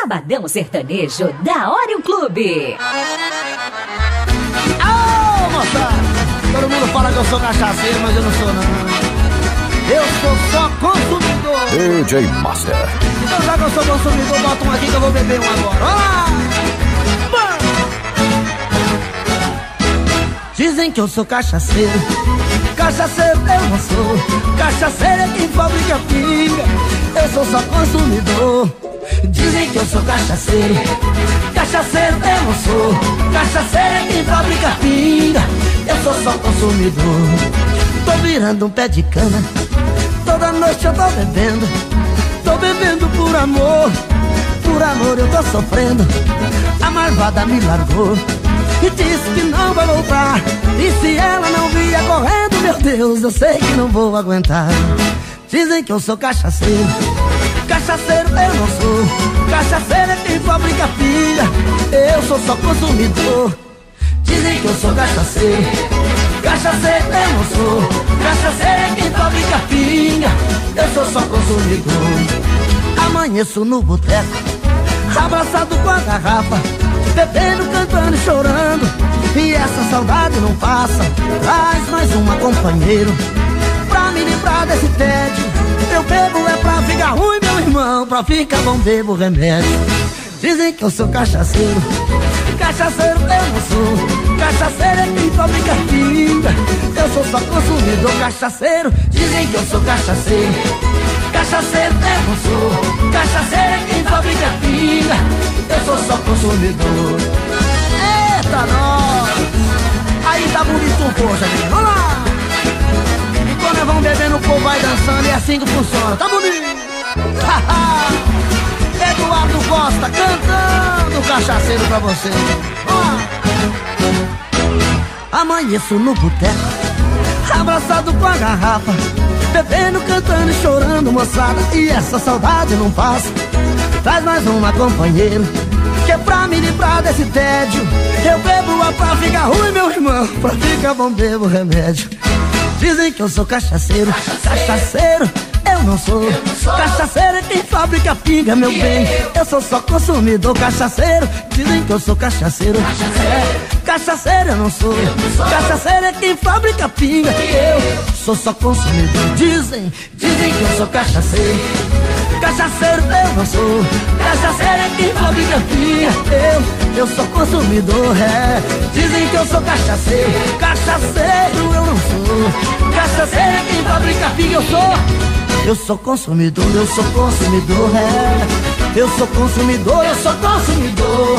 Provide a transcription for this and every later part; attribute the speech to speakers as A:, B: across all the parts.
A: Sabadão Sertanejo da Orion Clube.
B: Ô, moçada! Todo mundo fala que eu sou cachaceiro, mas eu não sou, não. Eu sou só consumidor.
C: DJ Master.
B: Então, já que eu sou consumidor, bota um aqui que eu vou beber um agora. Olha lá! Dizem que eu sou cachaceiro. Cachaceiro eu não sou. Cachaceiro é quem fabrica pinga. Eu sou só consumidor. Dizem que eu sou cachaceiro. Cachaceiro eu não sou. Cachaceiro é quem fabrica pinga. Eu sou só consumidor. Tô virando um pé de cana. Toda noite eu tô bebendo. Tô bebendo por amor. Por amor eu tô sofrendo. A marvada me largou. E disse que não vai voltar E se ela não vier correndo, meu Deus Eu sei que não vou aguentar Dizem que eu sou cachaceiro Cachaceiro eu não sou Cachaceiro é quem fabrica pinga Eu sou só consumidor. Dizem que eu sou cachaceiro Cachaceiro eu não sou Cachaceiro é quem fabrica pinga Eu sou só consumidor. Amanheço no boteco Abraçado com a garrafa Bebendo, cantando e chorando. E essa saudade não passa. Traz mais uma companheiro Pra me livrar desse tédio Eu bebo é pra ficar ruim, meu irmão Pra ficar bom, bebo remédio. Dizem que eu sou cachaceiro Cachaceiro eu não sou. Cachaceiro é quem fabrica pinga Eu sou só consumidor cachaceiro Dizem que eu sou cachaceiro. Cachaceiro eu não sou Cachaceiro é quem fabrica pinga Eu sou só consumidor. Eita nós. Aí tá bonito, poxa, menino assim que funciona, tá bonito Eduardo Costa cantando cachaceiro pra você. Amanheço no boteco Abraçado com a garrafa Bebendo, cantando e chorando, moçada. E essa saudade não passa. Traz mais uma companheiro Que é pra me livrar desse tédio. Eu bebo a pra ficar ruim, meu irmão Pra ficar bom, bebo remédio. Dizem que eu sou cachaceiro Cachaceiro, eu não sou. Cachaceiro é quem fabrica pinga, meu bem. Eu sou só consumidor cachaceiro. Dizem que eu sou cachaceiro. É, Cachaceiro eu não sou. Cachaceiro é quem fabrica pinga. Eu sou só consumidor. Dizem, dizem que eu sou cachaceiro. Cachaceiro eu não sou. Cachaceiro é quem fabrica pinga. Eu, eu sou consumidor, é Dizem que eu sou cachaceiro. Cachaceiro eu não sou. Cachaceiro é quem fabrica pinga. Eu sou eu sou consumidor, eu sou consumidor, é. Eu sou consumidor, eu sou consumidor.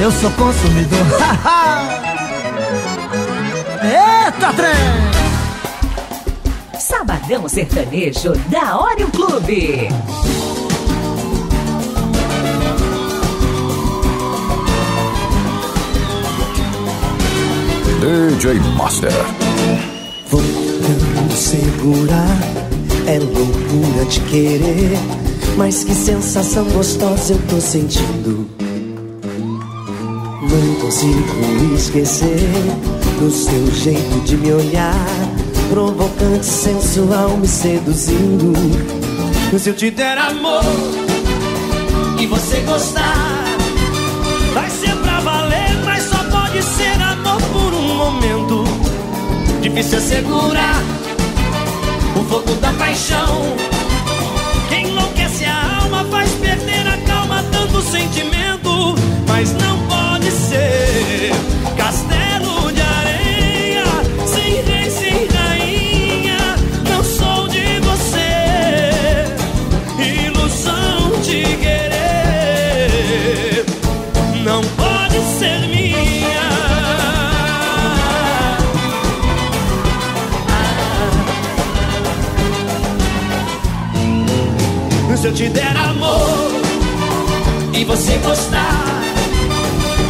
B: Eu sou consumidor. Eita, trem!
A: Sabadão Sertanejo da Orion Clube.
C: DJ Master.
D: Vou tentando segurar, é loucura te querer. Mas que sensação gostosa eu tô sentindo. Não consigo esquecer do seu jeito de me olhar, provocante, sensual, me seduzindo.
E: Se eu te der amor e você gostar, vai ser pra valer, mas só pode ser amor por um momento. Difícil é segurar o fogo da paixão. Quem Se eu te der amor e você gostar,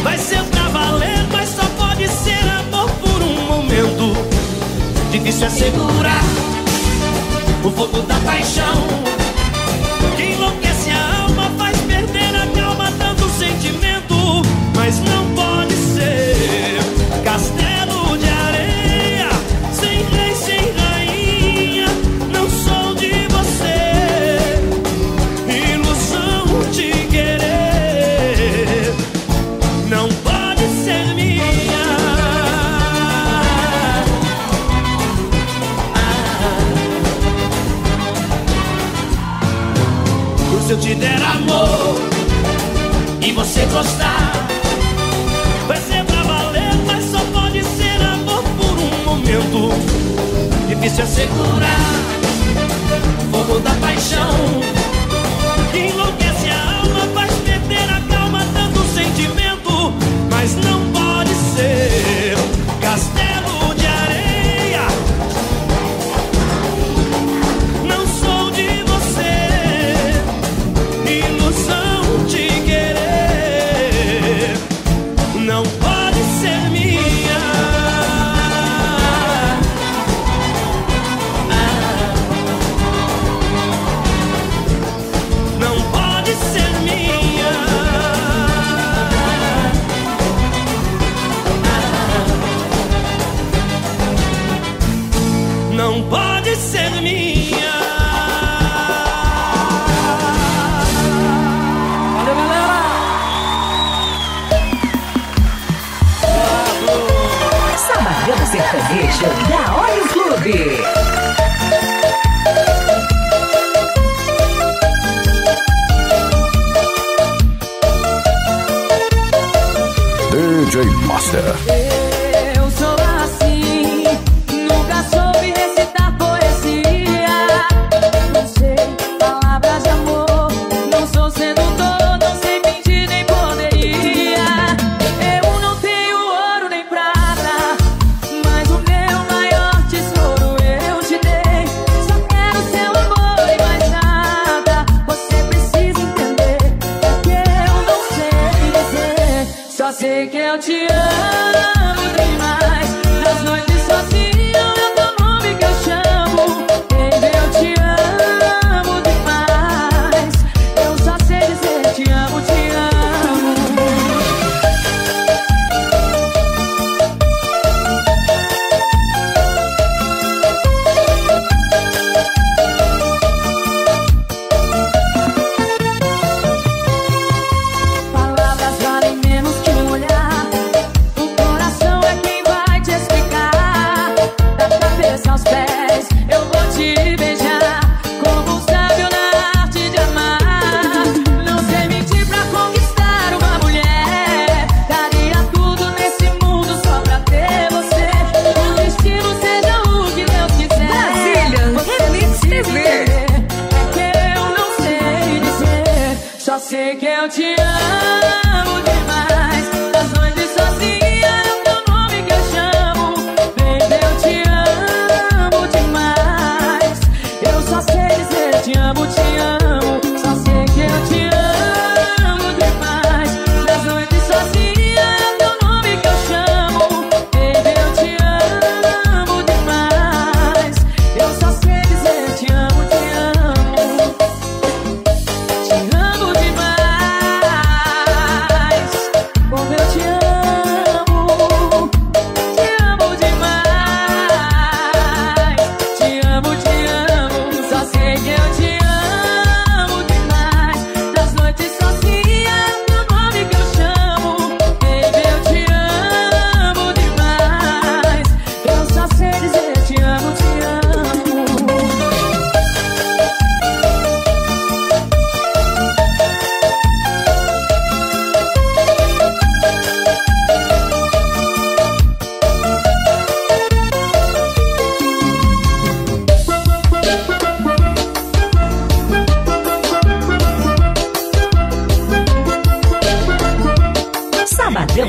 E: vai ser pra valer, mas só pode ser amor por um momento. Difícil é segurar o fogo da paixão. Que enlouquece
C: Monster. que
F: eu te amo.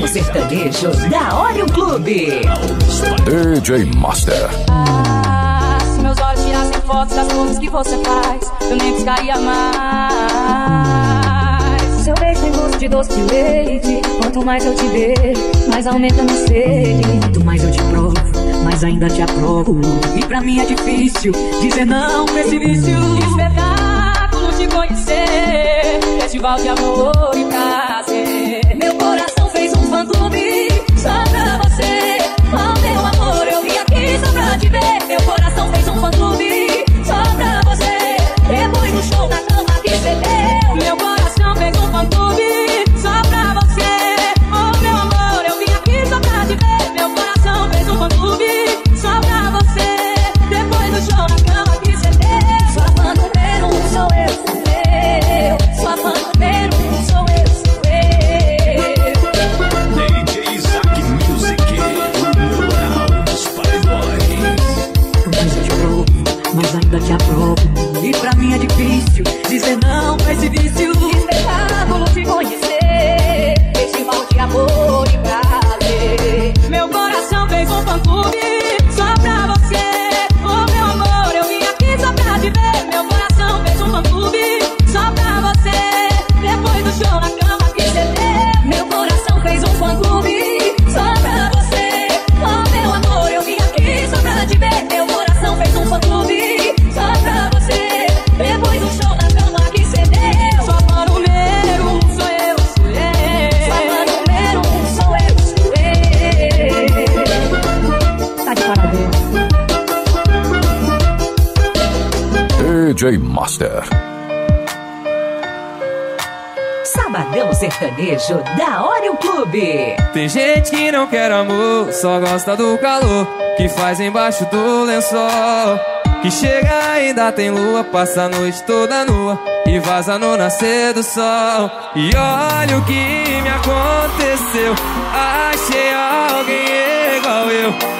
A: sertanejo da Orion Clube.
G: DJ Master.
F: Se meus olhos tirassem fotos das coisas que você faz, eu nem piscaria mais. Seu beijo é tem gosto de doce de leite. Quanto mais eu te beijo, mais aumenta minha sede. Quanto mais eu te provo, mais ainda te aprovo. E pra mim é difícil dizer não pra esse vício. Espetáculo te conhecer, festival de amor e paz quando me
G: DJ Master.
A: Sabadão Sertanejo da Oreo Clube.
H: Tem gente que não quer amor, só gosta do calor que faz embaixo do lençol. Que chega ainda tem lua, passa a noite toda nua e vaza no nascer do sol. E olha o que me aconteceu, achei alguém igual eu.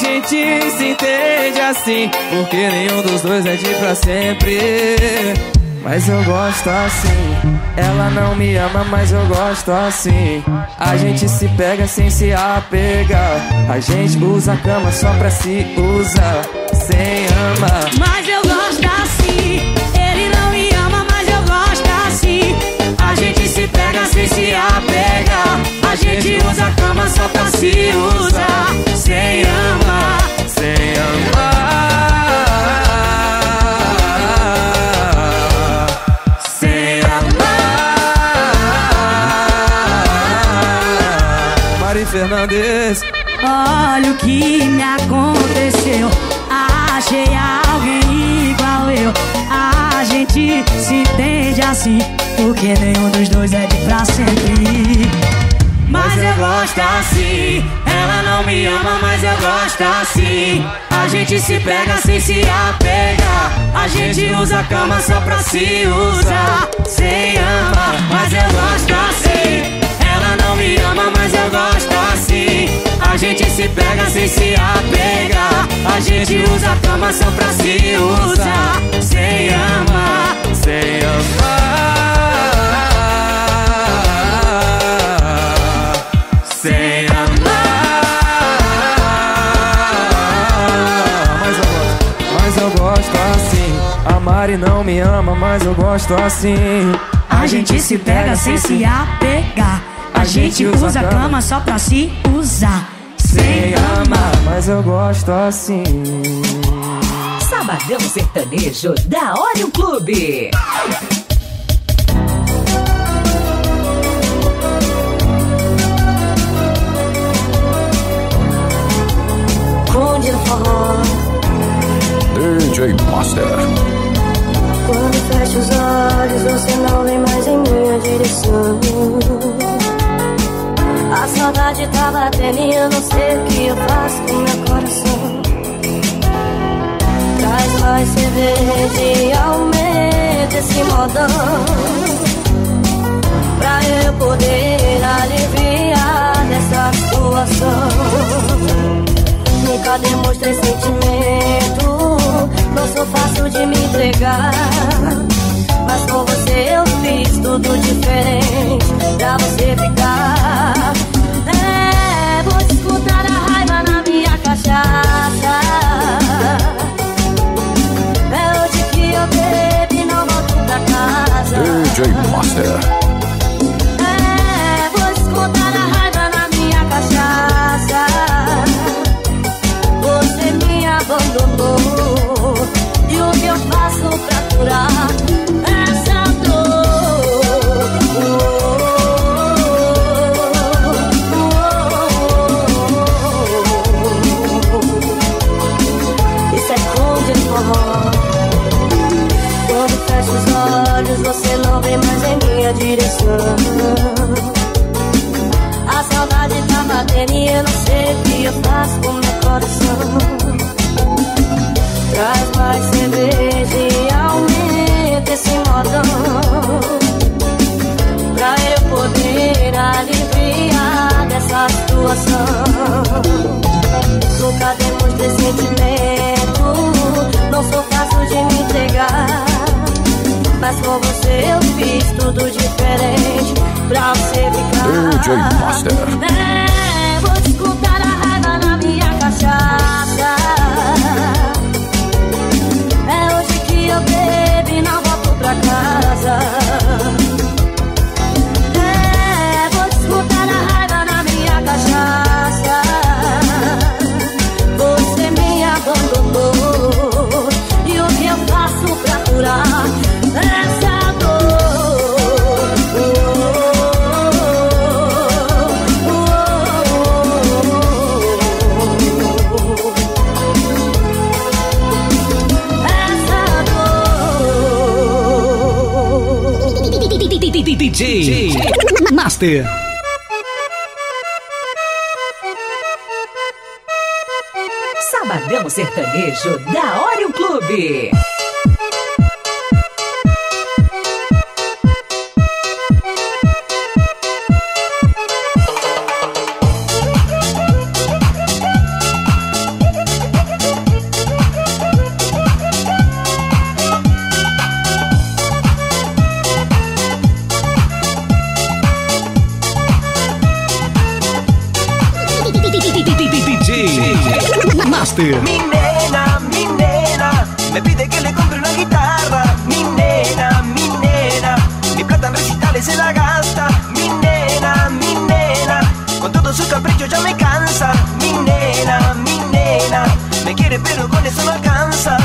H: Gente se entende assim, porque nenhum dos dois é de pra sempre. Mas eu gosto assim. Ela não me ama, mas eu gosto assim. A gente se pega sem se apegar. A gente usa a cama só pra se usar, sem amar.
C: Mas eu gosto assim. Ele não me ama, mas eu gosto assim. A gente se pega sem se apegar. Gente usa a cama só pra se usar, sem amar.
H: Sem amar.
C: Sem amar.
H: Mari Fernandes.
C: Olha o que me aconteceu. Achei alguém igual eu. A gente se entende assim. Porque nenhum dos dois é de pra sempre. Mas eu gosto assim. Ela não me ama, mas eu gosto assim. A gente se pega sem se apegar. A gente usa a cama só pra se usar. Sem amar, mas eu gosto assim. Ela não me ama, mas eu gosto assim. A gente se pega sem se apegar. A gente usa a cama só pra se usar.
H: Mas eu gosto assim. A
C: gente se pega sem se apegar. A gente usa a cama só pra se usar. Sem amar.
H: Mas eu gosto assim.
A: Sabadão Sertanejo da Oreo Clube.
G: DJ Master.
I: E eu não sei o que eu faço com meu coração. Traz mais cerveja e aumenta esse modão. Pra eu poder aliviar dessa situação. Nunca demonstrei sentimento Mas com você eu fiz tudo diferente pra você ficar.
G: DJ Master.
I: É, vou escutar a raiva na minha cachaça. É hoje que eu bebo e não volto pra casa.
J: MST.
A: Sabadão Sertanejo da Orion Clube.
K: Mi nena, mi nena, me pide que le compre una guitarra. Mi nena, mi nena, mi plata en recitales se la gasta. Mi nena, mi nena, con todos sus caprichos ya me cansa. Mi nena, mi nena, me quiere pero con eso no alcanza.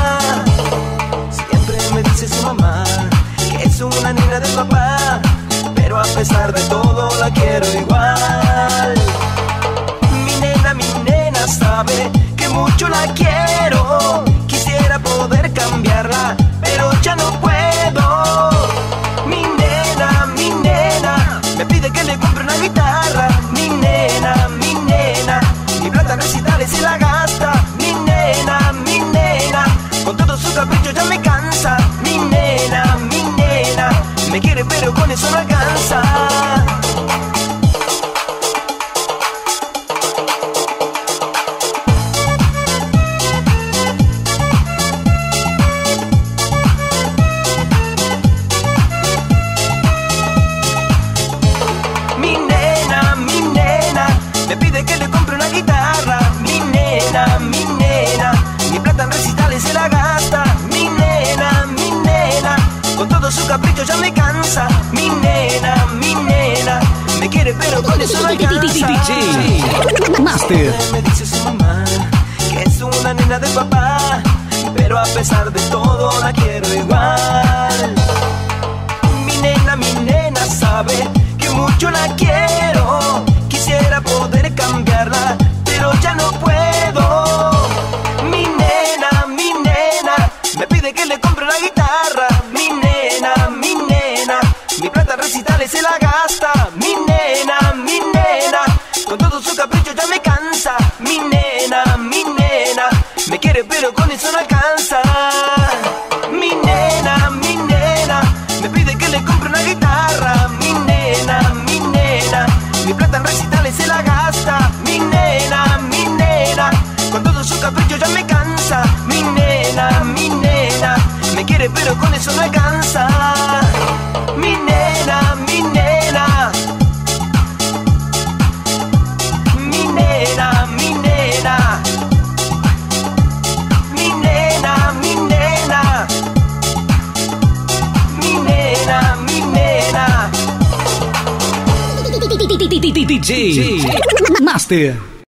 K: Siempre me dice su mamá que es una nena de papá, pero a pesar de todo la quiero igual. yo la quiero. pure pero con eso no alcanza. Mi nena, mi nena. Mi nena, mi nena. Mi nena, mi nena. Mi nena, mi nena.
J: DJ Master.